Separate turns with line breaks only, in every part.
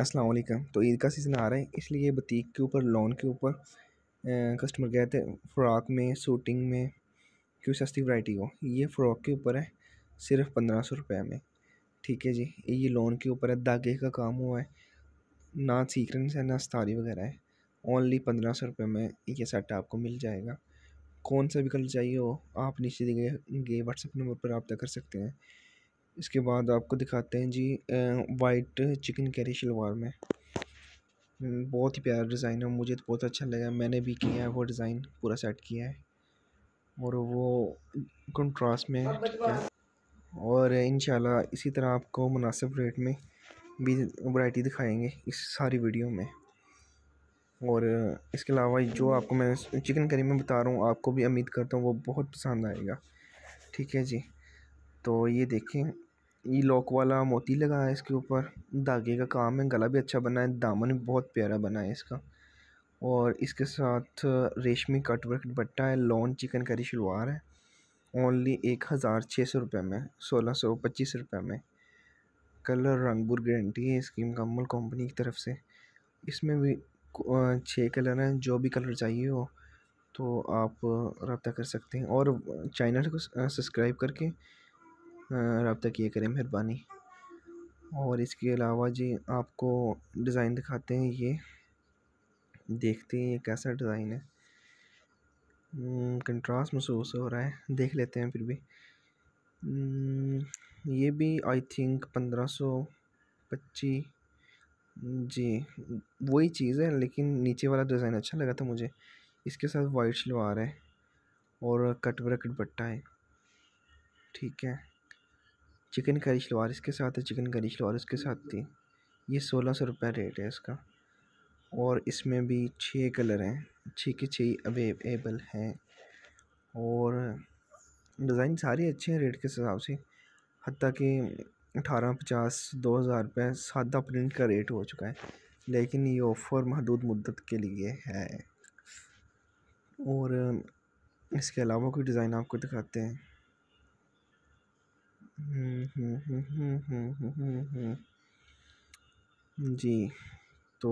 अस्सलाम वालेकुम तो ईद का सीज़न आ रहा है, इसलिए बतीक के ऊपर, लोन के ऊपर कस्टमर कहते हैं, फ़्रॉक में, सूटिंग में, क्यों सस्ती वैरायटी हो? ये फ़्रॉक के ऊपर है, सिर्फ़ पंद्रह सौ रुपये में। ठीक है जी, ये लोन के ऊपर है, धागे का काम हुआ है, ना सीक्रेंस है, ना स्तारी वगैरह है। ओनली पंद्रह सौ रुपये में ये सेट आपको मिल जाएगा। कौन सा भी कलर चाहिए हो, आप नीचे दिए गए व्हाट्सएप नंबर पर रब्ता कर सकते हैं। इसके बाद आपको दिखाते हैं जी वाइट चिकन कैरी शलवार में। हम्म, बहुत ही प्यारा डिज़ाइन है मुझे तो बहुत अच्छा लगा। मैंने भी किया है वो डिज़ाइन पूरा सेट किया है। और वो कंट्रास्ट में और इन इसी तरह आपको मुनासिब रेट में भी वैरायटी दिखाएँगे इस सारी वीडियो में। और इसके अलावा जो आपको मैं चिकन करी में बता रहा हूँ आपको भी उम्मीद करता हूँ वो बहुत पसंद आएगा। ठीक है जी तो ये देखें। ये लॉक वाला मोती लगा है इसके ऊपर। धागे का काम है, गला भी अच्छा बना है, दामन भी बहुत प्यारा बना है इसका। और इसके साथ रेशमी कट वर्क दुपट्टा है लॉन चिकन करी शलवार है। ओनली एक हज़ार छः सौ रुपये में, सोलह सौ पच्चीस रुपये में। कलर रंग बुर गारंटी है इसकी मुकम्मल कंपनी की तरफ़ से। इसमें भी छः कलर हैं, जो भी कलर चाहिए हो तो आप रब्ता कर सकते हैं। और चैनल को सब्सक्राइब करके रब्ता किए करें मेहरबानी। और इसके अलावा जी आपको डिज़ाइन दिखाते हैं ये। देखते हैं ये कैसा डिज़ाइन है। कंट्रास्ट महसूस हो रहा है। देख लेते हैं फिर भी। ये भी आई थिंक पंद्रह सौ पच्चीस। जी, वही चीज़ है, लेकिन नीचे वाला डिज़ाइन अच्छा लगा था मुझे। इसके साथ वाइट शलवार है और कट वर्क दुपट्टा है। ठीक है। चिकन करी शलवार इसके साथ है, चिकन करी शलवार इसके साथ थी। ये सोलह सौ रुपये रेट है इसका। और इसमें भी छः कलर हैं छः के छः अवेलेबल हैं। और डिज़ाइन सारे अच्छे हैं रेट के हिसाब से। हती कि अठारह, पचास, दो हज़ार रुपये सादा प्रिंट का रेट हो चुका है, लेकिन ये ऑफ़र महदूद मुद्दत के लिए है। और इसके अलावा कोई डिज़ाइन आपको दिखाते हैं? जी। तो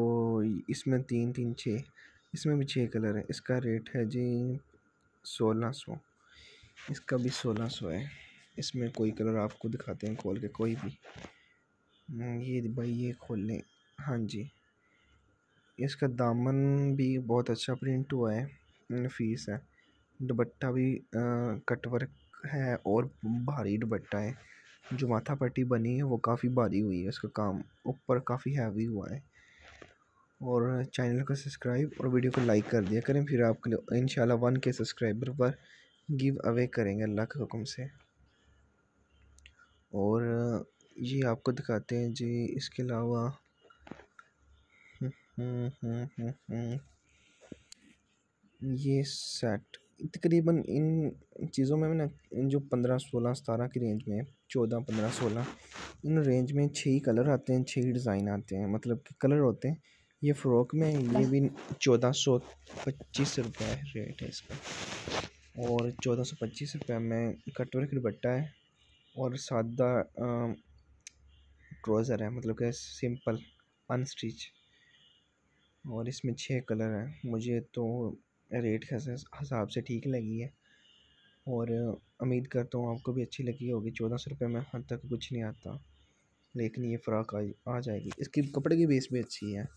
इसमें तीन तीन छः। इसमें भी छः कलर है। इसका रेट है जी सोलह सौ। इसका भी सोलह सौ है। इसमें कोई कलर आपको दिखाते हैं खोल के, कोई भी। ये भाई, ये खोल लें। हाँ जी। इसका दामन भी बहुत अच्छा प्रिंट हुआ है। फ़ीस है। दुपट्टा भी कट वर्क है और भारी दुपट्टा है। जो माथा पट्टी बनी है वो काफ़ी भारी हुई है। उसका काम ऊपर काफ़ी हैवी हुआ है। और चैनल को सब्सक्राइब और वीडियो को लाइक कर दिया करें। फिर आपको इन वन के सब्सक्राइबर पर गिव अवे करेंगे अल्लाह के हुक्म से। और ये आपको दिखाते हैं जी इसके अलावा हम्म, हम्म, हम्म, ये सेट तकरीबन इन चीज़ों में ना जो पंद्रह सोलह सतारह की रेंज में चौदह पंद्रह सोलह, इन रेंज में छः ही कलर आते हैं, छः ही डिज़ाइन आते हैं। मतलब कि कलर होते हैं। ये फ़्रॉक में, ये भी चौदह सौ पच्चीस रुपये रेट है इसका। और चौदह सौ पच्चीस रुपये में कटवर की दुपट्टा है और सादा ट्रोज़र है। मतलब कि सिंपल अनस्टिच और इसमें छः कलर हैं। मुझे तो रेट के हिसाब से ठीक लगी है। और उम्मीद करता हूँ आपको भी अच्छी लगी होगी। चौदह सौ रुपये में हद तक कुछ नहीं आता। लेकिन ये फ़्रॉक आ, आ जाएगी। इसकी कपड़े की बेस भी अच्छी है।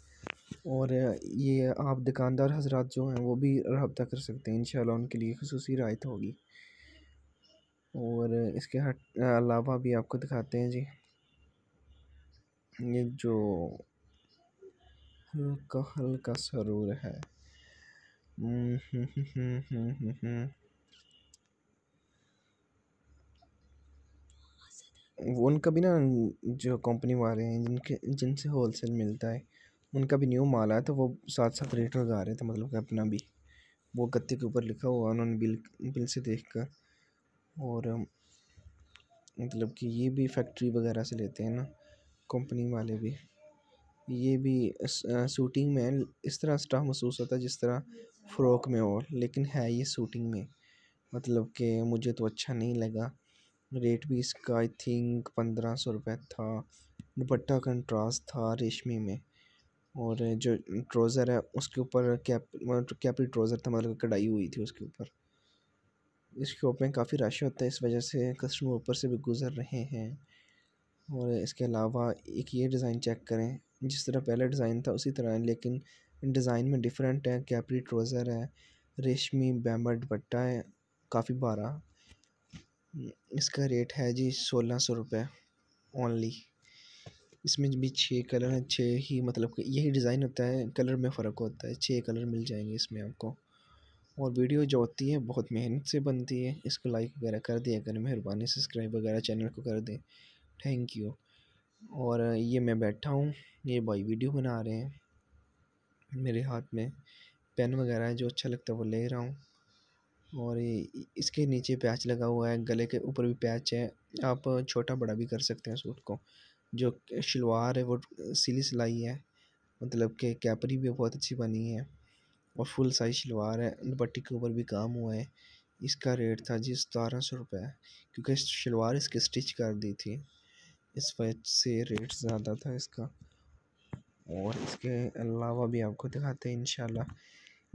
और ये आप दुकानदार हजरात जो हैं वो भी रबता कर सकते हैं। इन उनके लिए खसूस रायत होगी। और इसके हट अलावा भी आपको दिखाते हैं जी। ये जो हल्का हल्का सरूर है। उनका भी ना जो कंपनी वाले हैं, जिनके, जिनसे होलसेल मिलता है, उनका भी न्यू माल आया तो वो साथ साथ रेट लगा रहे थे मतलब अपना भी। वो गत्ते के ऊपर लिखा हुआ उन्होंने बिल बिल से देख कर और मतलब कि ये भी फैक्ट्री वगैरह से लेते हैं ना कंपनी वाले भी। ये भी शूटिंग में इस तरह स्टफ़ महसूस होता है जिस तरह फ़्रॉक में हो, लेकिन है ये शूटिंग में। मतलब कि मुझे तो अच्छा नहीं लगा। रेट भी इसका आई थिंक पंद्रह सौ रुपये था। दुपट्टा कंट्रास्ट था रेशमी में। और जो ट्रोज़र है, उसके ऊपर कैप कैपरी ट्रोज़र था मतलब कढ़ाई हुई थी उसके ऊपर। इस शॉप में काफ़ी रश होता है, इस वजह से कस्टमर ऊपर से भी गुज़र रहे हैं। और इसके अलावा एक ये डिज़ाइन चेक करें, जिस तरह पहले डिज़ाइन था उसी तरह है, लेकिन डिज़ाइन में डिफरेंट है, कैपरी ट्रोज़र है, रेशमी बैम्बर दुपट्टा है, काफ़ी बारह इसका रेट है जी सोलह सौ रुपये ओनली इसमें भी छः कलर हैं, छः ही मतलब यही डिज़ाइन होता है, कलर में फ़र्क होता है, छः कलर मिल जाएँगे इसमें आपको। और वीडियो जो होती है, बहुत मेहनत से बनती है, इसको लाइक वगैरह कर दिया करें मेहरबानी सब्सक्राइब वगैरह चैनल को कर दें। थैंक यू और ये मैं बैठा हूँ, ये भाई वीडियो बना रहे हैं, मेरे हाथ में पेन वगैरह है जो अच्छा लगता है वो ले रहा हूँ। और इसके नीचे पैच लगा हुआ है, गले के ऊपर भी पैच है। आप छोटा बड़ा भी कर सकते हैं सूट को, जो शलवार है वो सिली सिलाई है मतलब कि कैपरी भी बहुत अच्छी बनी है। और फुल साइज़ शलवार है, दुपट्टी के ऊपर भी काम हुआ है। इसका रेट था जी सतारह सौ रुपये क्योंकि शलवार इसकी स्टिच कर दी थी। इस वजह से रेट ज़्यादा था इसका। और इसके अलावा भी आपको दिखाते हैं इन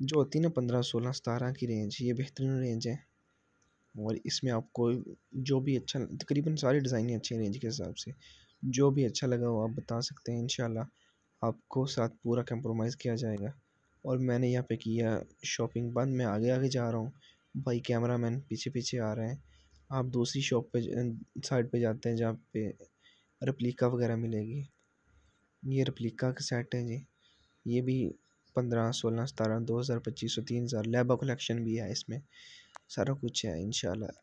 जो होती है ना पंद्रह, सोलह, सतारह की रेंज ये बेहतरीन रेंज है। और इसमें आपको जो भी अच्छा तकरीबन सारी डिज़ाइन अच्छी रेंज के हिसाब से। जो भी अच्छा लगा वो आप बता सकते हैं इन आपको साथ पूरा कंप्रोमाइज़ किया जाएगा। और मैंने यहाँ पे किया शॉपिंग बंद मैं आगे आगे जा रहा हूँ। भाई कैमरा मैन पीछे पीछे आ रहे हैं। आप दूसरी शॉप पे साइड पे जाते हैं जहाँ पे रेप्लिका वगैरह मिलेगी। ये रेप्लिका का सेट है जी। ये भी पंद्रह, सोलह, सतारह, दो हज़ार, पच्चीस सौ, तीन हज़ार लेबा कलेक्शन भी है इसमें। सारा कुछ है इन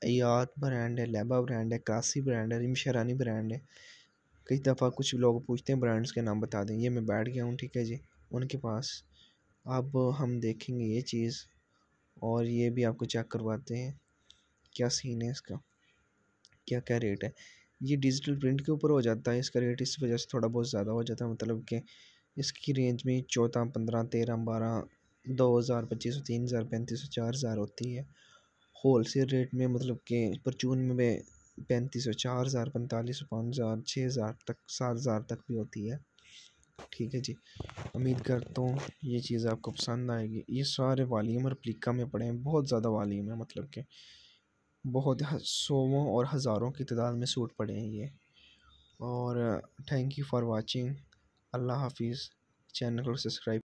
याद ब्रांड है लेबा ब्रांड है कासी ब्रांड है रिमशरानी ब्रांड है। कई दफ़ा कुछ लोग पूछते हैं ब्रांड्स के नाम बता दें। ये मैं बैठ गया हूँ, ठीक है जी? उनके पास। अब हम देखेंगे ये चीज़ और ये भी आपको चेक करवाते हैं। क्या सीन है इसका? क्या क्या रेट है? ये डिजिटल प्रिंट के ऊपर हो जाता है, इसका रेट इस वजह से थोड़ा बहुत ज़्यादा हो जाता है मतलब कि इसकी रेंज में चौदह, पंद्रह, तेरह, बारह, दो हज़ार, पच्चीस सौ, तीन हज़ार, पैंतीस सौ, चार हज़ार होती है। होल सेल रेट में मतलब कि परचून में पैंतीस सौ, चार हज़ार, पैंतालीस सौ, पाँच हज़ार छः हज़ार तक, सात हज़ार तक भी होती है। ठीक है जी, उम्मीद करता हूँ ये चीज़ आपको पसंद आएगी। ये सारे वालीम और प्लिका में पड़े हैं, बहुत ज़्यादा वालीम है मतलब कि बहुत सौों और हज़ारों की तादाद में सूट पड़े हैं ये। और थैंक यू फॉर वाचिंग अल्लाह हाफिज़. चैनल को सब्सक्राइब